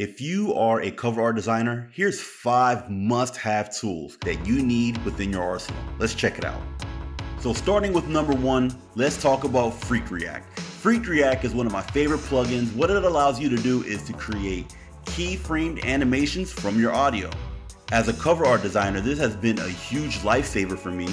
If you are a cover art designer, here's five must have tools that you need within your arsenal. Let's check it out. So, starting with number one, let's talk about FreqReact. Freak React is one of my favorite plugins. What it allows you to do is to create keyframed animations from your audio. As a cover art designer, this has been a huge lifesaver for me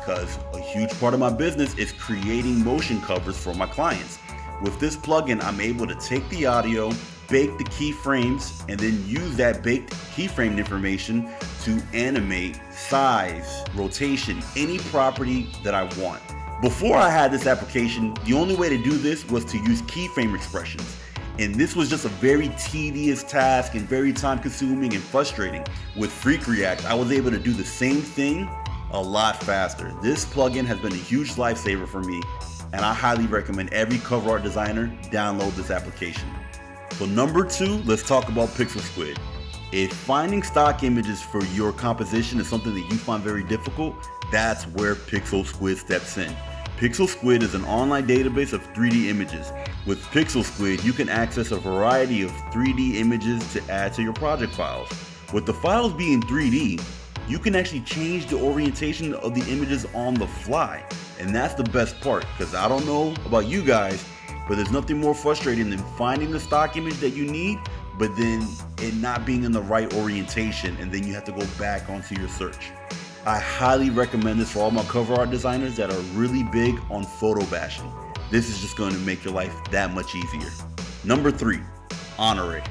because a huge part of my business is creating motion covers for my clients. With this plugin, I'm able to take the audio, bake the keyframes, and then use that baked keyframe information to animate size, rotation, any property that I want. Before I had this application, the only way to do this was to use keyframe expressions. And this was just a very tedious task and very time consuming and frustrating. With FreqReact, I was able to do the same thing a lot faster. This plugin has been a huge lifesaver for me, and I highly recommend every cover art designer download this application. So number two, let's talk about Pixel Squid. If finding stock images for your composition is something that you find very difficult, that's where Pixel Squid steps in. Pixel Squid is an online database of 3D images. With Pixel Squid, you can access a variety of 3D images to add to your project files. With the files being 3D, you can actually change the orientation of the images on the fly. And that's the best part, because I don't know about you guys, but there's nothing more frustrating than finding the stock image that you need, but then it not being in the right orientation, and then you have to go back onto your search. I highly recommend this for all my cover art designers that are really big on photo bashing. This is just going to make your life that much easier. Number three, Oniric.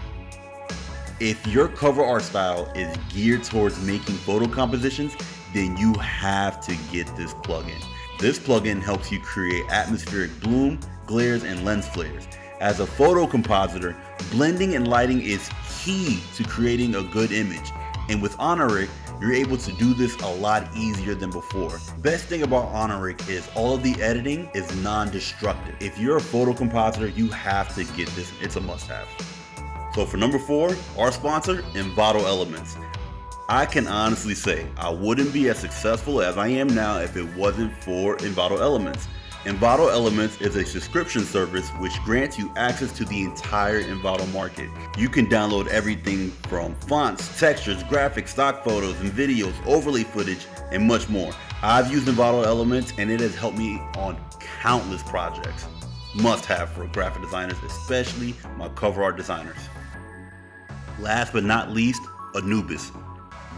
If your cover art style is geared towards making photo compositions, then you have to get this plugin. This plugin helps you create atmospheric bloom, glares, and lens flares. As a photo compositor, blending and lighting is key to creating a good image. And with Oniric, you're able to do this a lot easier than before. Best thing about Oniric is all of the editing is non-destructive. If you're a photo compositor, you have to get this. It's a must-have. So for number four, our sponsor, Envato Elements. I can honestly say I wouldn't be as successful as I am now if it wasn't for Envato Elements. Envato Elements is a subscription service which grants you access to the entire Envato market. You can download everything from fonts, textures, graphics, stock photos, and videos, overlay footage, and much more. I've used Envato Elements and it has helped me on countless projects. Must have for graphic designers, especially my cover art designers. Last but not least, Anubis.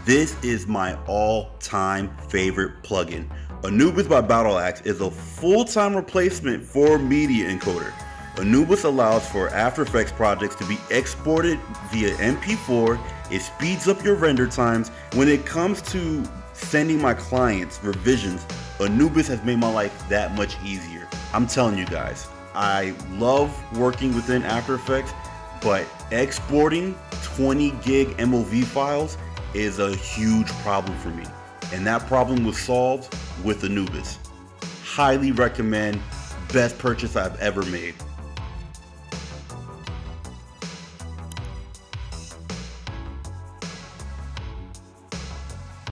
This is my all-time favorite plugin. Anubis by Battleaxe is a full-time replacement for Media Encoder. Anubis allows for After Effects projects to be exported via MP4. It speeds up your render times. When it comes to sending my clients revisions, Anubis has made my life that much easier. I'm telling you guys, I love working within After Effects, but exporting 20 gig MOV files is a huge problem for me. And that problem was solved with Anubis. Highly recommend, best purchase I've ever made.